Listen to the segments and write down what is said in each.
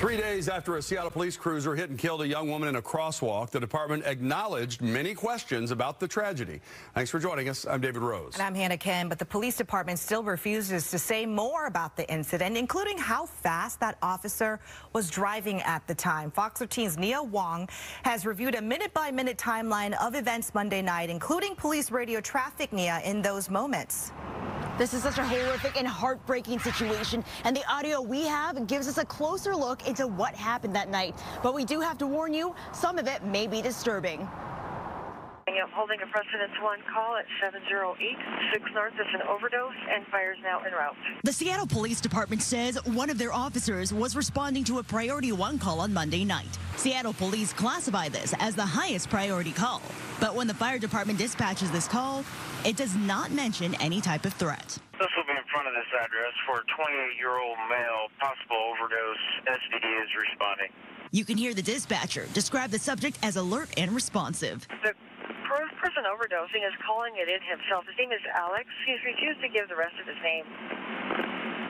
Three days after a Seattle police cruiser hit and killed a young woman in a crosswalk, the department acknowledged many questions about the tragedy. Thanks for joining us. I'm David Rose. And I'm Hannah Kim, but the police department still refuses to say more about the incident, including how fast that officer was driving at the time. Fox 13's Nia Wong has reviewed a minute-by-minute -minute timeline of events Monday night, including police radio traffic, Nia, in those moments. This is such a horrific and heartbreaking situation, and the audio we have gives us a closer look into what happened that night. But we do have to warn you, some of it may be disturbing. I'm holding a precedence one call at 708 6 North. It's an overdose and fires now en route. The Seattle Police Department says one of their officers was responding to a priority one call on Monday night. Seattle police classify this as the highest priority call. But when the fire department dispatches this call, it does not mention any type of threat. This will be in front of this address for a 28-year-old male, possible overdose. SPD is responding. You can hear the dispatcher describe the subject as alert and responsive. The person overdosing is calling it in himself. His name is Alex. He's refused to give the rest of his name.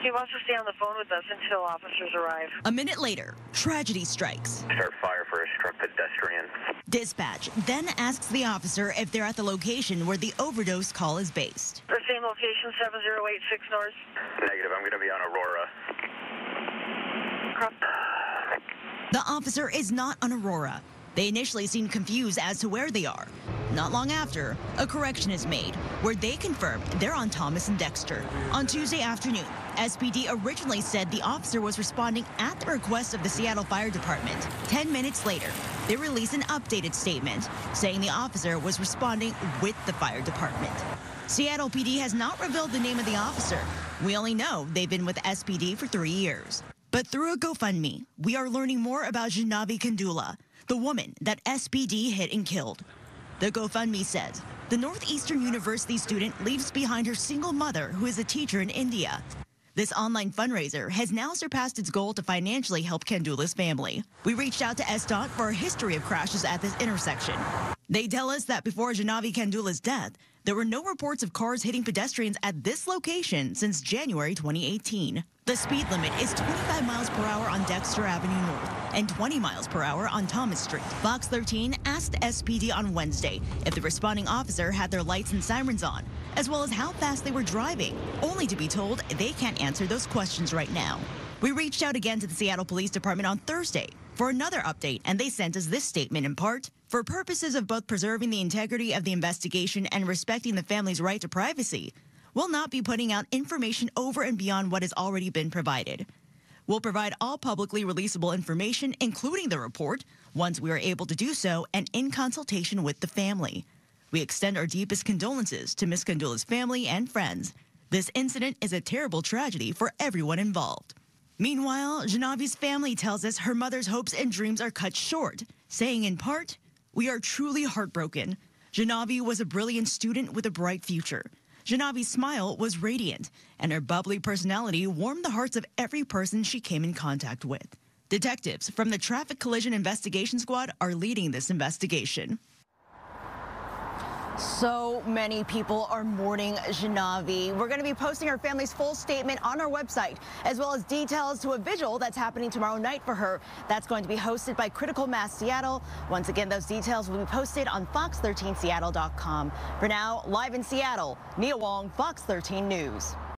He wants to stay on the phone with us until officers arrive. A minute later, tragedy strikes. Start fire for a struck pedestrian. Dispatch then asks the officer if they're at the location where the overdose call is based. The same location, 7086 North. Negative. I'm going to be on Aurora. The officer is not on Aurora. They initially seem confused as to where they are. Not long after, a correction is made where they confirm they're on Thomas and Dexter. On Tuesday afternoon, SPD originally said the officer was responding at the request of the Seattle Fire Department. Ten minutes later, they released an updated statement saying the officer was responding with the fire department. Seattle PD has not revealed the name of the officer. We only know they've been with SPD for three years. But through a GoFundMe, we are learning more about Jaahnavi Kandula, the woman that SPD hit and killed. The GoFundMe says the Northeastern University student leaves behind her single mother, who is a teacher in India. This online fundraiser has now surpassed its goal to financially help Kandula's family. We reached out to SDOT for a history of crashes at this intersection. They tell us that before Jaahnavi Kandula's death, there were no reports of cars hitting pedestrians at this location since January 2018. The speed limit is 25 miles per hour on Dexter Avenue North and 20 miles per hour on Thomas Street. Fox 13 asked SPD on Wednesday if the responding officer had their lights and sirens on, as well as how fast they were driving, only to be told they can't answer those questions right now. We reached out again to the Seattle Police Department on Thursday for another update, and they sent us this statement in part For purposes of both preserving the integrity of the investigation and respecting the family's right to privacy, we'll not be putting out information over and beyond what has already been provided. We'll provide all publicly releasable information, including the report, once we are able to do so and in consultation with the family. We extend our deepest condolences to Ms. Kandula's family and friends. This incident is a terrible tragedy for everyone involved. Meanwhile, Jaahnavi's family tells us her mother's hopes and dreams are cut short, saying in part, We are truly heartbroken. Jaahnavi was a brilliant student with a bright future. Jaahnavi's smile was radiant, and her bubbly personality warmed the hearts of every person she came in contact with. Detectives from the Traffic Collision Investigation Squad are leading this investigation. So many people are mourning Jaahnavi. We're going to be posting her family's full statement on our website, as well as details to a vigil that's happening tomorrow night for her. That's going to be hosted by Critical Mass Seattle. Once again, those details will be posted on fox13seattle.com. For now, live in Seattle, Nia Wong, Fox 13 News.